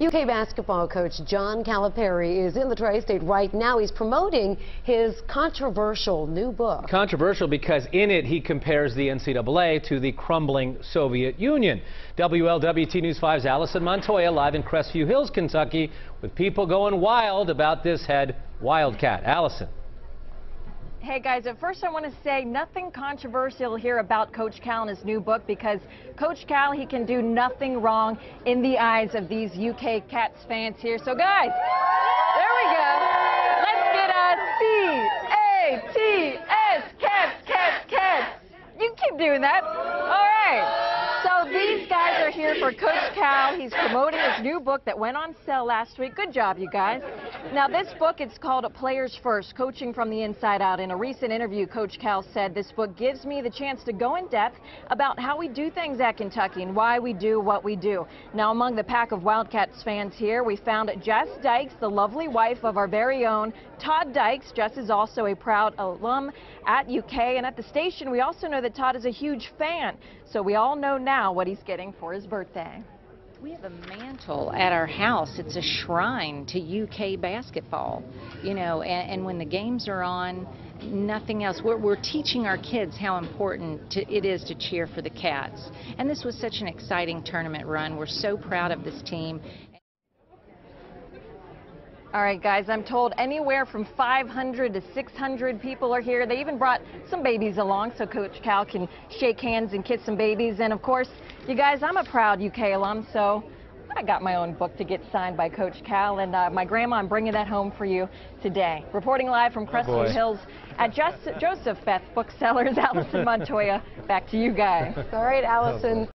UK basketball coach John Calipari is in the tri-state right now. He's promoting his controversial new book. Controversial because in it he compares the NCAA to the crumbling Soviet Union. WLWT News 5's Allison Montoya live in Crestview Hills, Kentucky with people going wild about this head Wildcat. Allison. Hey guys, at first I want to say nothing controversial here about Coach Cal and his new book because Coach Cal, he can do nothing wrong in the eyes of these UK Cats fans here. So guys, there we go. Let's get a C-A-T-S, Cats, Cats, Cats. You keep doing that. All right. So these guys are here for Coach Cal. He's promoting his new book that went on sale last week. Good job, you guys. Now, this book, it's called Players First, Coaching from the Inside Out. In a recent interview, Coach Cal said, this book gives me the chance to go in depth about how we do things at Kentucky and why we do what we do. Now, among the pack of Wildcats fans here, we found Jess Dykes, the lovely wife of our very own Todd Dykes. Jess is also a proud alum at UK, and at the station, we also know that Todd is a huge fan. So we all know now what he's getting for his birthday. We have a mantle at our house. It's a shrine to UK basketball, you know, and, and when the games are on, nothing else. We're, we're teaching our kids how important to, it is to cheer for the Cats. And this was such an exciting tournament run. We're so proud of this team. All right, guys, I'm told anywhere from 500 to 600 people are here. They even brought some babies along so Coach Cal can shake hands and kiss some babies. And of course, you guys, I'm a proud UK alum, so I got my own book to get signed by Coach Cal, and uh, my grandma, I'm bringing that home for you today. Reporting live from Crestview oh Hills at Just Joseph Beth Booksellers, Allison Montoya. Back to you guys. All right, Allison.